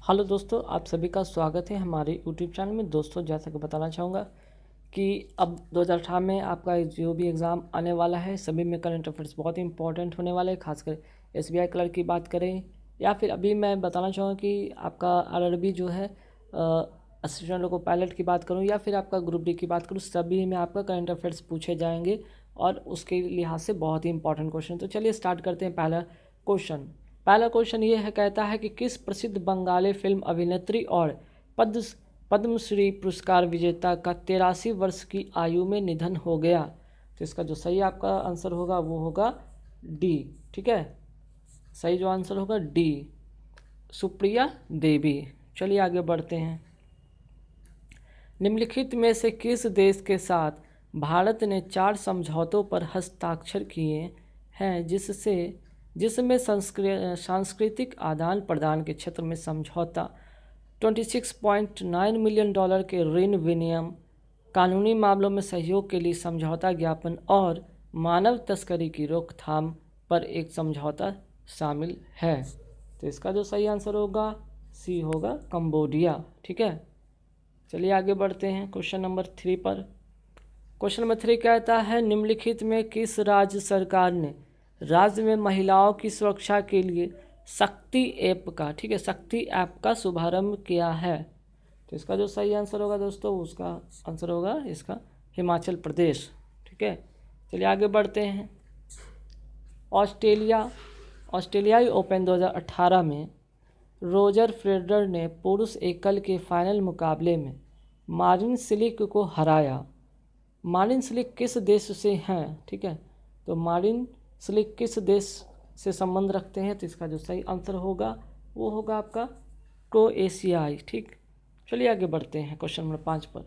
Hello दोस्तों, आप सभी का स्वागत है हमारे यूट्यूब चैनल में। दोस्तों, जैसा कि बताना चाहूँगा कि अब 2018 में आपका जो भी एग्ज़ाम आने वाला है, सभी में करंट अफेयर्स बहुत ही इंपॉर्टेंट होने वाले हैं, खासकर एस बी क्लर्क की बात करें या फिर अभी मैं बताना चाहूँगा कि आपका आर जो है असिस्टेंट लोको पायलट की बात करूँ या फिर आपका ग्रुप डी की बात करूँ, सभी में आपका करंट अफेयर्स पूछे जाएँगे और उसके लिहाज से बहुत ही इंपॉर्टेंट क्वेश्चन तो चलिए स्टार्ट करते हैं पहला क्वेश्चन पहला क्वेश्चन ये है, कहता है कि किस प्रसिद्ध बंगाली फ़िल्म अभिनेत्री और पद्म, पद्मश्री पुरस्कार विजेता का तेरासी वर्ष की आयु में निधन हो गया? तो इसका जो सही आपका आंसर होगा, वो होगा डी। ठीक है? सही जो आंसर होगा, डी। सुप्रिया देवी। चलिए आगे बढ़ते हैं। निम्नलिखित में से किस देश के साथ भारत ने चार समझौतों पर हस्ताक्षर किए हैं, जिससे जिसमें सांस्कृतिक आदान प्रदान के क्षेत्र में समझौता 26.9 मिलियन डॉलर के ऋण विनियम, कानूनी मामलों में सहयोग के लिए समझौता ज्ञापन और मानव तस्करी की रोकथाम पर एक समझौता शामिल है। तो इसका जो सही आंसर होगा, सी होगा कंबोडिया। ठीक है? चलिए आगे बढ़ते हैं क्वेश्चन नंबर थ्री पर। क्वेश्चन नंबर थ्री कहता है, निम्नलिखित में किस राज्य सरकार ने राज्य में महिलाओं की सुरक्षा के लिए शक्ति ऐप का, ठीक है, शक्ति ऐप का शुभारंभ किया है। तो इसका जो सही आंसर होगा दोस्तों, उसका आंसर होगा इसका हिमाचल प्रदेश, ठीक है। चलिए आगे बढ़ते हैं। ऑस्ट्रेलिया ऑस्ट्रेलियाई ओपन 2018 में रोजर फ्रेडर ने पुरुष एकल के फाइनल मुकाबले में मारिन सिलिक को हराया। मारिन सिलिक किस देश से हैं, ठीक है? तो मारिन सिलिक किस देश से संबंध रखते हैं तो इसका जो सही आंसर होगा, वो होगा आपका एशियाई ठीक? चलिए आगे बढ़ते हैं क्वेश्चन नंबर पाँच पर।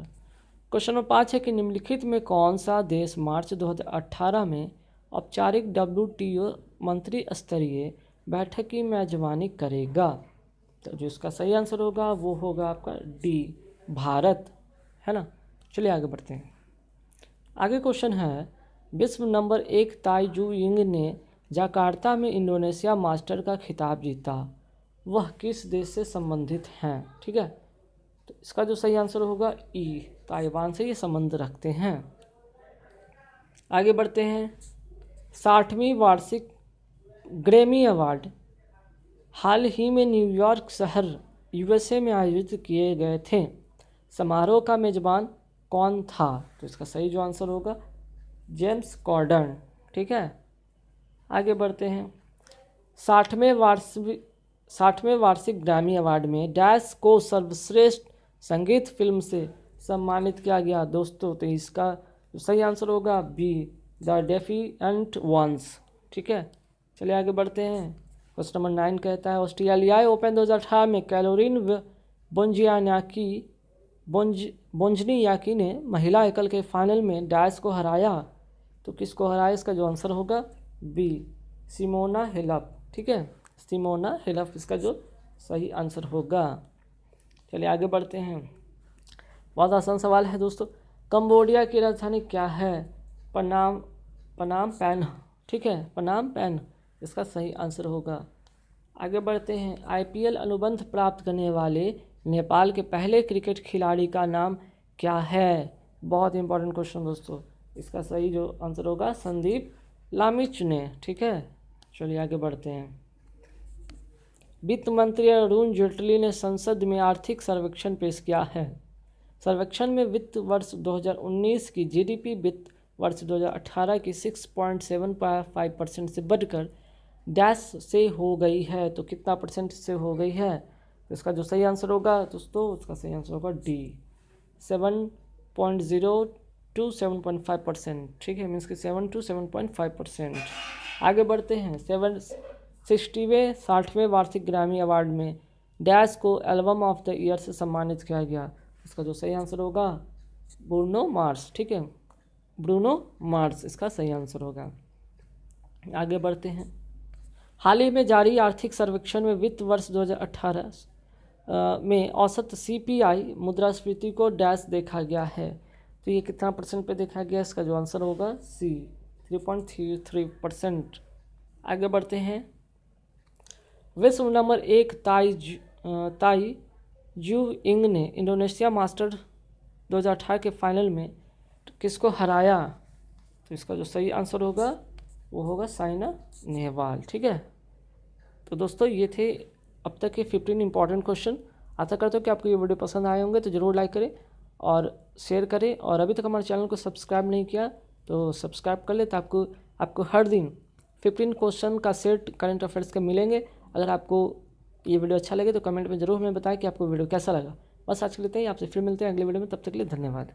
क्वेश्चन नंबर पाँच है कि निम्नलिखित में कौन सा देश मार्च 2018 में औपचारिक डब्ल्यू मंत्री स्तरीय बैठक की मेजबानी करेगा? तो जो इसका सही आंसर होगा, वो होगा आपका डी, भारत, है ना? चलिए आगे बढ़ते हैं। आगे क्वेश्चन है विश्व नंबर एक ताई जू यिंग ने जाकार्ता में इंडोनेशिया मास्टर का खिताब जीता। वह किस देश से संबंधित हैं? ठीक है? तो इसका जो सही आंसर होगा, ई। ताइवान से ये संबंध रखते हैं। आगे बढ़ते हैं। साठवीं वार्षिक ग्रेमी अवार्ड हाल ही में न्यूयॉर्क शहर यूएसए में आयोजित किए गए थे। समारोह का मेज़बान कौन था? तो इसका सही जो आंसर होगा जेम्स कॉर्डन, ठीक है? आगे बढ़ते हैं। साठवें वार्षिक साठवें वार्षिक ग्रामी अवार्ड में डैश को सर्वश्रेष्ठ संगीत फ़िल्म से सम्मानित किया गया। दोस्तों तो इसका सही आंसर होगा बी, द डेफिएंट वंस, ठीक है? चलिए आगे बढ़ते हैं। क्वेश्चन नंबर नाइन कहता है, ऑस्ट्रेलियाई ओपन 2018 में कैलोरिन बोंजियानाकी, बोंज बोंजनी याकी ने महिला एकल के फाइनल में डैश को हराया। तो किसको हराया? इसका जो आंसर होगा बी सिमोना हिलप। ठीक है? सिमोना हिलप, इसका जो सही आंसर होगा। चलिए आगे बढ़ते हैं। बहुत आसान सवाल है दोस्तों। कंबोडिया की राजधानी क्या है? पनाम पनाम पैन। ठीक है? पनाम पैन, इसका सही आंसर होगा। आगे बढ़ते हैं। आईपीएल अनुबंध प्राप्त करने वाले नेपाल के पहले क्रिकेट खिलाड़ी का नाम क्या है? बहुत इंपॉर्टेंट क्वेश्चन दोस्तों। इसका सही जो आंसर होगा संदीप लामिच ने ठीक है? चलिए आगे बढ़ते हैं। वित्त मंत्री अरुण जेटली ने संसद में आर्थिक सर्वेक्षण पेश किया है। सर्वेक्षण में वित्त वर्ष 2019 की जीडीपी वित्त वर्ष 2018 की 6.75 परसेंट से बढ़कर डैश से हो गई है। तो कितना परसेंट से हो गई है? तो इसका जो सही आंसर होगा दोस्तों, उसका सही आंसर होगा D. Seven point zero two seven point five percent, ठीक है? मीन्स कि seven two seven point five percent. आगे बढ़ते हैं, सेवन सिक्सटीवें, साठवें वार्षिक ग्रामी अवार्ड में डैश को एल्बम ऑफ़ द ईयर से सम्मानित किया गया। इसका जो सही आंसर होगा, ब्रूनो मार्स, ठीक है? ब्रूनो मार्स, इसका सही आंसर होगा। आगे बढ़ते हैं। हाल ही में जारी आर्थिक सर्वेक्षण में वित्त वर्ष 2018 में औसत सीपीआई मुद्रास्फीति को डैश देखा गया है। तो ये कितना परसेंट पे देखा गया? इसका जो आंसर होगा C three point three three percent आगे बढ़ते हैं। विश्व नंबर एक ताई ताई जू इंग ने इंडोनेशिया मास्टर 2018 के फाइनल में किसको हराया? तो इसका जो सही आंसर होगा, वो होगा साइना नेहवाल, ठीक है? तो दोस्तों, ये थे अब तक के फिफ्टीन इंपॉर्टेंट क्वेश्चन आशा करता हूँ कि आपको ये वीडियो पसंद आए होंगे तो ज़रूर लाइक करें। और शेयर करें। और अभी तक हमारे चैनल को सब्सक्राइब नहीं किया तो सब्सक्राइब कर ले तो आपको आपको हर दिन फिफ्टीन क्वेश्चन का सेट करंट अफेयर्स के मिलेंगे। अगर आपको ये वीडियो अच्छा लगे तो कमेंट में ज़रूर हमें बताएँ कि आपको वीडियो कैसा लगा। बस आज के लिए आपसे फिर मिलते हैं अगले वीडियो में। तब तक के लिए धन्यवाद।